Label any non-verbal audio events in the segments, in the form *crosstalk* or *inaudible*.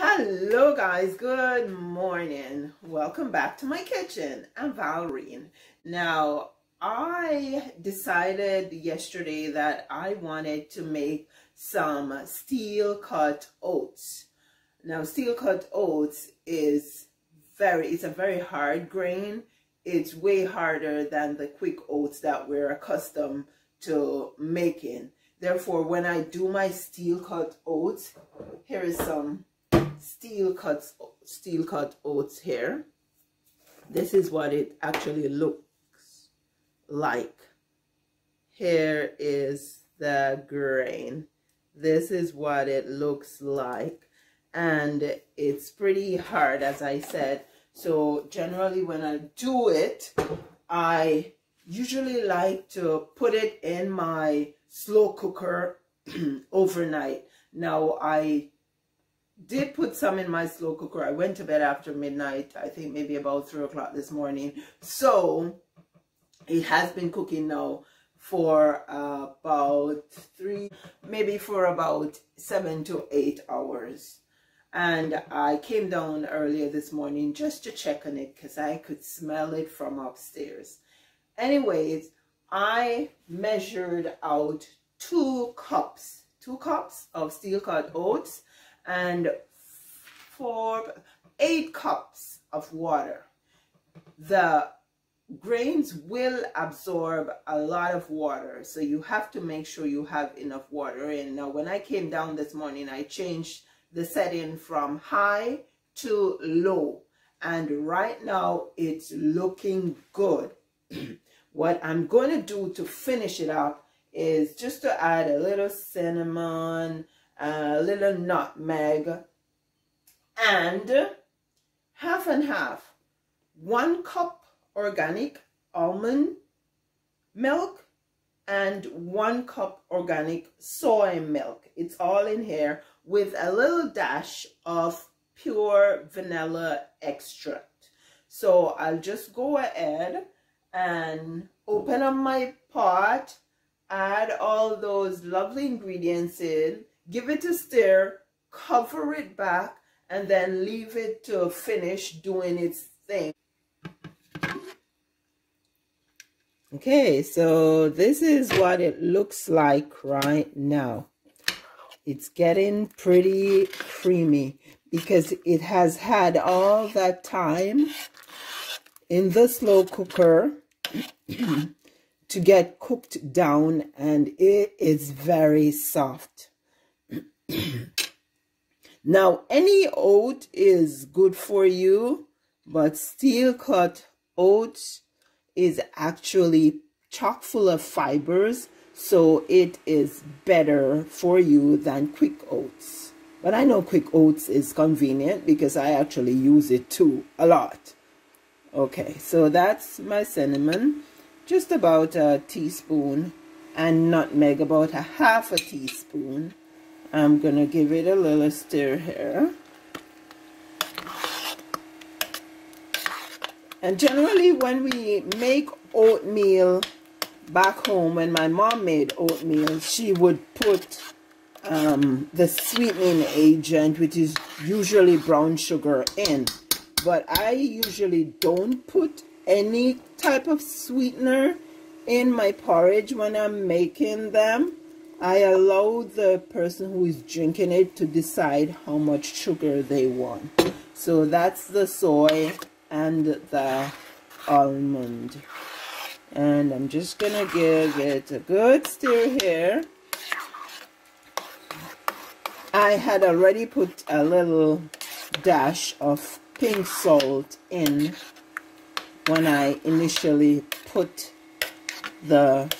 Hello guys, good morning. Welcome back to my kitchen. I'm Valrine. Now, I decided yesterday that I wanted to make some steel cut oats. Now, steel cut oats is very, it's a very hard grain. It's way harder than the quick oats that we're accustomed to making. Therefore, when I do my steel cut oats, here is some steel cut steel cut oats here. This is what it actually looks like. Here is the grain. This is what it looks like. And it's pretty hard as I said. So generally when I do it I usually like to put it in my slow cooker *clears throat* overnight. Now I did put some in my slow cooker. I went to bed after midnight, I think maybe about 3 o'clock this morning. So it has been cooking now for about three, maybe for about seven to eight hours. And I came down earlier this morning just to check on it because I could smell it from upstairs. Anyways, I measured out two cups, two cups of steel cut oats and for eight cups of water. The grains will absorb a lot of water so you have to make sure you have enough water in now when i came down this morning i changed the setting from high to low and right now it's looking good *clears throat* what i'm going to do to finish it up is just to add a little cinnamon a little nutmeg, and half and half. One cup organic almond milk and one cup organic soy milk. It's all in here with a little dash of pure vanilla extract. So I'll just go ahead and open up my pot, add all those lovely ingredients in, give it a stir, cover it back, and then leave it to finish doing its thing. Okay, so this is what it looks like right now. It's getting pretty creamy because it has had all that time in the slow cooker *clears throat* to get cooked down and it is very soft. *clears throat* now, any oat is good for you, but steel cut oats is actually chock full of fibers, so it is better for you than quick oats. But I know quick oats is convenient because I actually use it too a lot. Okay, so that's my cinnamon, just about a teaspoon, and nutmeg about a half a teaspoon. I'm going to give it a little stir here. And generally when we make oatmeal back home, when my mom made oatmeal, she would put um, the sweetening agent, which is usually brown sugar in. But I usually don't put any type of sweetener in my porridge when I'm making them. I allow the person who is drinking it to decide how much sugar they want. So that's the soy and the almond. And I'm just going to give it a good stir here. I had already put a little dash of pink salt in when I initially put the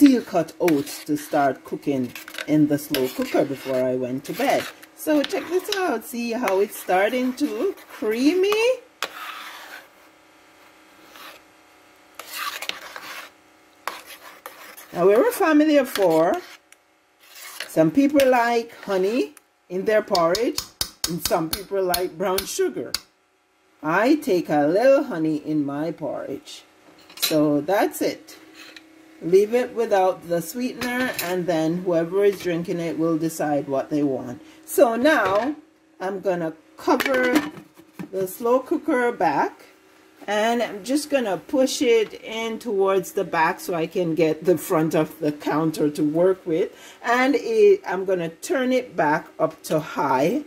steel cut oats to start cooking in the slow cooker before I went to bed. So check this out. See how it's starting to look creamy? Now we're a family of four. Some people like honey in their porridge and some people like brown sugar. I take a little honey in my porridge. So that's it leave it without the sweetener and then whoever is drinking it will decide what they want. So now I'm going to cover the slow cooker back and I'm just gonna push it in towards the back so I can get the front of the counter to work with and it, I'm gonna turn it back up to high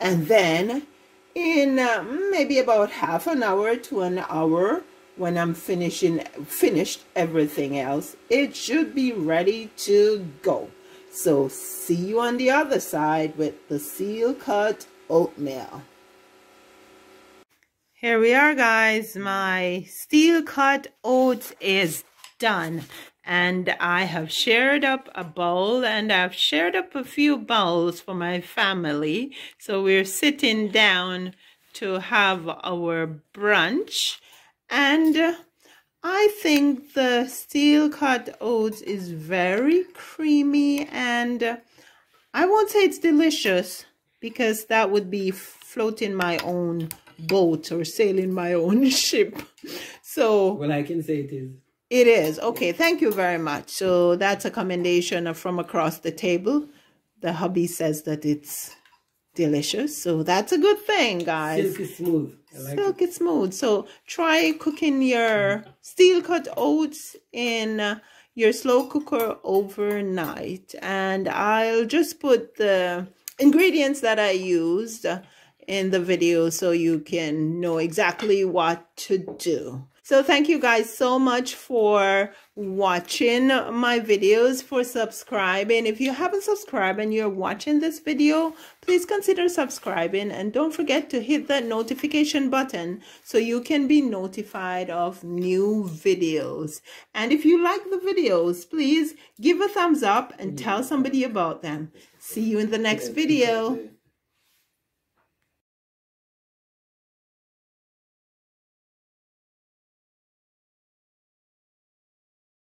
and then in uh, maybe about half an hour to an hour when I'm finishing finished everything else it should be ready to go so see you on the other side with the steel cut oatmeal here we are, guys. My steel cut oats is done. And I have shared up a bowl and I've shared up a few bowls for my family. So we're sitting down to have our brunch. And uh, I think the steel cut oats is very creamy and uh, I won't say it's delicious because that would be floating my own boat or sailing my own *laughs* ship. So well, I can say it is. It is okay. Thank you very much. So that's a commendation from across the table. The hubby says that it's delicious, so that's a good thing, guys. Silky smooth. Like Silky it. smooth. So try cooking your steel cut oats in uh, your slow cooker overnight, and I'll just put the ingredients that I used uh, in the video so you can know exactly what to do. So thank you guys so much for watching my videos, for subscribing. If you haven't subscribed and you're watching this video, please consider subscribing and don't forget to hit that notification button so you can be notified of new videos. And if you like the videos, please give a thumbs up and tell somebody about them. See you in the next video.